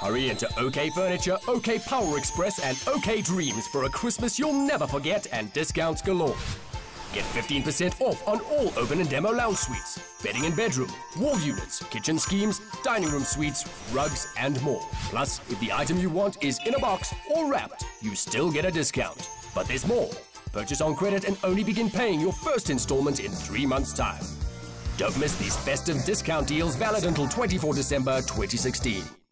Hurry into OK Furniture, OK Power Express, and OK Dreams for a Christmas you'll never forget and discounts galore. Get 15% off on all open and demo lounge suites, bedding and bedroom, wall units, kitchen schemes, dining room suites, rugs, and more. Plus, if the item you want is in a box or wrapped, you still get a discount. But there's more. Purchase on credit and only begin paying your first installment in three months' time. Don't miss these festive discount deals valid until 24 December 2016.